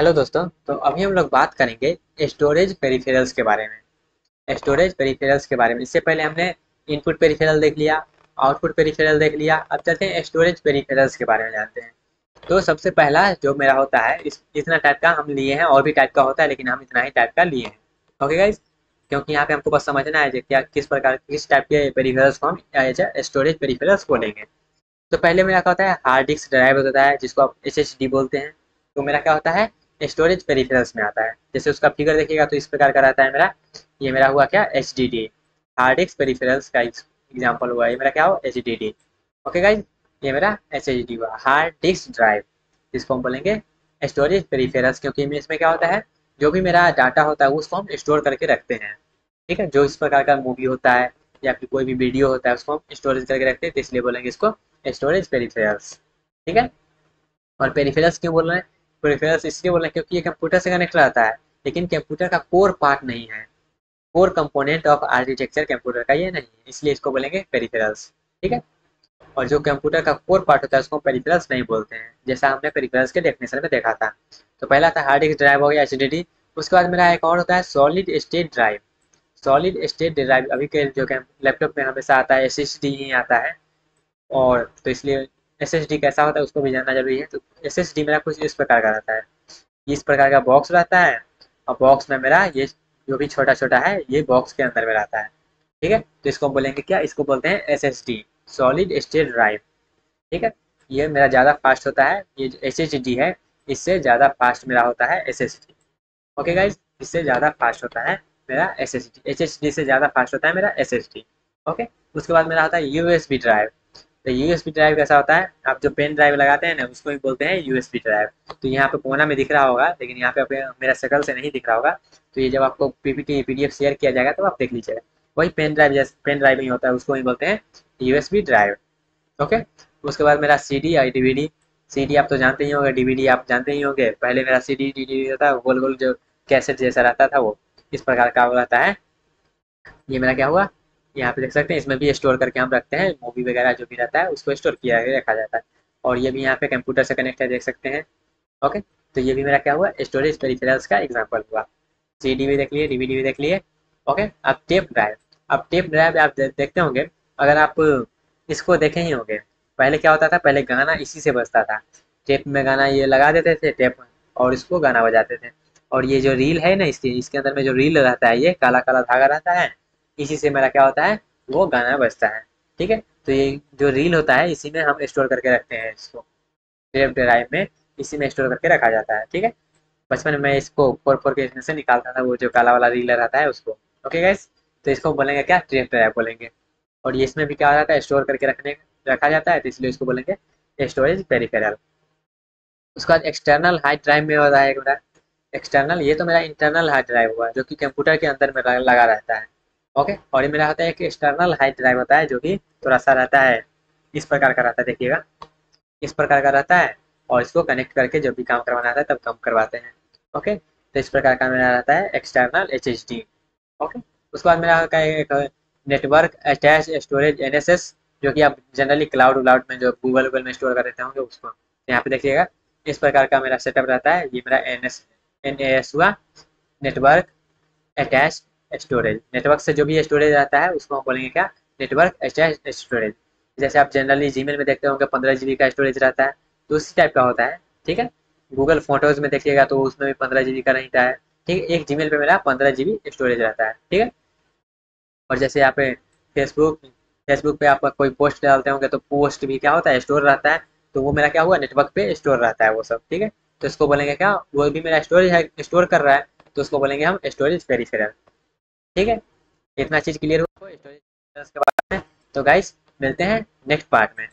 Hello दोस्तों। तो अभी हम लोग बात करेंगे स्टोरेज पेरिफेरल्स के बारे में। स्टोरेज पेरिफेरल्स के बारे में। इससे पहले हमने इनपुट पेरिफेरल देख लिया आउटपुट पेरिफेरल देख लिया। अब चलते हैं स्टोरेज पेरिफेरल्स के बारे में जानते हैं। तो सबसे पहला जो मेरा होता है, इस, इतना टाइप का हम लिए हैं, और भी टाइप का होता है, लेकिन हम इतना ही टाइप का लिए हैं। ओके गाइज़ क्योंकि यहाँ पे हमको बस समझना है क्या किस प्रकार, किस टाइप के पेरीफेरल्स को हम स्टोरेज पेरिफेरल्स बोलेंगे तो पहले मेरा क्या होता है हार्ड डिस्क ड्राइव होता है, जिसको आप एस बोलते हैं। तो मेरा क्या होता है स्टोरेज पेरिफेरल्स में आता है। जैसे उसका फिगर देखिएगा तो इस प्रकार का रहता है मेरा। ये मेरा हुआ क्या? H D D hard disk peripherals का एग्ज़ाम्पल हुआ। ये मेरा क्या हो? H D D okay guys ये मेरा एच एच डी हुआ। हार्ड डिस्क ड्राइव जिसको हम बोलेंगे स्टोरेज पेरिफेरल्स क्योंकि इसमें क्या होता है? जो भी मेरा डाटा होता है उसको हम स्टोर करके रखते हैं। ठीक है? जो इस प्रकार का मूवी होता है, या फिर कोई भी वीडियो होता है उसको हम स्टोरेज करके रखते हैं तो इसलिए बोलेंगे इसको स्टोरेज पेरिफेरल्स ठीक है? और पेरिफेरल्स क्यों बोल रहे हैं? पेरिफेरल्स इसलिए बोल रहे हैं क्योंकि ये कंप्यूटर से कनेक्ट रहता है। लेकिन कंप्यूटर का कोर पार्ट नहीं है। Core component of architecture computer का ये नहीं है। इसलिए इसको बोलेंगे पेरिफेरल्स ठीक है? और जो कंप्यूटर का कोर पार्ट होता है, उसको पेरिफेरल्स नहीं बोलते हैं। जैसा हमने पेरिफेरल्स के डेफिनेशन में देखा था। तो पहला था हार्ड डिस्क ड्राइव हो गया एच उसके बाद मेरा एक और होता है solid state drive solid state drive अभी के जो लैपटॉप में हमेशा आता है एस ही आता है। और तो इसलिए एस कैसा होता है उसको भी जानना ज़रूरी है। तो एस एस डी मेरा कुछ इस प्रकार का रहता है। इस प्रकार का बॉक्स रहता है और बॉक्स में मेरा ये जो भी छोटा छोटा है, ये बॉक्स के अंदर में रहता है। ठीक है? तो इसको हम बोलेंगे क्या? इसको बोलते हैं S S D solid state drive ठीक है? ये मेरा ज़्यादा फास्ट होता है। ये एस एस डी है, इससे ज़्यादा फास्ट मेरा होता है S S D okay guys इससे ज़्यादा फास्ट होता है मेरा S S D H S D से ज़्यादा फास्ट होता है मेरा एस एस डी ओके उसके बाद मेरा होता है यू एस बी ड्राइव तो यूएसबी ड्राइव कैसा होता है? आप जो पेन ड्राइव लगाते हैं ना, उसको ही बोलते हैं यूएसबी ड्राइव तो यहाँ पे कोना में दिख रहा होगा, लेकिन यहाँ पे मेरा शकल से नहीं दिख रहा होगा। तो ये जब आपको पीपीटी पीडीएफ शेयर किया जाएगा तो आप देख लीजिएगा। वही पेन ड्राइव जैसे पेन ड्राइव ही होता है, उसको ही बोलते हैं यूएसबी ड्राइव ओके उसके बाद मेरा सी डी आई डी आप तो जानते ही होंगे डीवीडी आप जानते ही होंगे। पहले मेरा सी डी डी होता है गोल गोल जो कैसेट जैसा रहता था वो, इस प्रकार का रहता है। ये मेरा क्या हुआ? यहाँ पे देख सकते हैं, इसमें भी स्टोर करके हम रखते हैं मूवी वगैरह जो भी रहता है, उसको स्टोर किया रखा जाता है। और ये भी यहाँ पे कंप्यूटर से कनेक्ट है, देख सकते हैं। ओके तो ये भी मेरा क्या हुआ? स्टोरेज पेरिफेरल्स का एग्ज़ाम्पल हुआ। सी डी भी देख लिए डीवीडी भी देख लिए। ओके अब टेप ड्राइव अब टेप ड्राइव आप देखते होंगे, अगर आप इसको देखे ही होंगे, पहले क्या होता था? पहले गाना इसी से बजता था। टेप में गाना ये लगा देते थे टेप और इसको गाना बजाते थे। और ये जो रील है ना इसके इसके अंदर में जो रील रहता है, ये काला काला धागा रहता है इसी से मेरा क्या होता है, वो गाना बजता है, ठीक है? तो ये जो रील होता है, इसी में हम स्टोर करके रखते हैं इसको। ड्राइव ड्राइव में इसी में स्टोर करके रखा जाता है, ठीक है? बचपन में इसको फोर फोर के इसमें से निकालता था, वो जो काला वाला रील रहता है उसको। ओके गैस तो इसको बोलेंगे क्या? ड्राइव ड्राइव बोलेंगे। और ये इसमें भी क्या रहता है स्टोर करके रखने, रखा जाता है तो इसलिए इसको बोलेंगे स्टोरेज पेरिफेरल उसके बाद एक्सटर्नल हार्ड ड्राइव में होता है मेरा एक्सटर्नल ये तो मेरा इंटरनल हार्ड ड्राइव हुआ, जो कि कंप्यूटर के अंदर में लगा रहता है। ओके और ये मेरा होता है एक एक्सटर्नल हाइट ड्राइव होता है, जो कि थोड़ा सा रहता है, इस प्रकार का रहता है, देखिएगा। इस प्रकार का रहता है, और इसको कनेक्ट करके जब भी काम करवाना आता है, तब काम करवाते हैं। ओके तो इस प्रकार का मेरा रहता है external H H D okay उसके बाद मेरा का एक network attach storage N S S जो कि आप जनरली क्लाउड व्लाउड में जो गूगल वूगल में स्टोर कर देते होंगे, उसको। यहाँ पे देखिएगा, इस प्रकार का मेरा सेटअप रहता है, ये मेरा N S N A S हुआ नेटवर्क अटैच स्टोरेज नेटवर्क से जो भी स्टोरेज रहता है उसको हम बोलेंगे क्या? नेटवर्क स्टोरेज जैसे आप जनरली जी में देखते होंगे, पंद्रह जीबी का स्टोरेज रहता है तो उसी टाइप का होता है, ठीक है? गूगल फ़ोटोज़ में देखिएगा तो उसमें भी पंद्रह जीबी का रहता है, ठीक है? एक जी पे मेरा पंद्रह जी स्टोरेज रहता है, ठीक है? और जैसे यहाँ पे फेसबुक फेसबुक पे आप कोई पोस्ट डालते होंगे तो पोस्ट भी क्या होता है? स्टोर रहता है तो वो मेरा क्या हुआ? नेटवर्क पे स्टोर रहता है वो सब, ठीक है? तो इसको बोलेंगे क्या? वो भी मेरा स्टोरेज है स्टोर कर रहा है तो उसको बोलेंगे हम स्टोरेज पेरिफेरल ठीक है? इतना चीज़ क्लियर हुआ। स्टोरेज के बारे में तो गाइस मिलते हैं नेक्स्ट पार्ट में।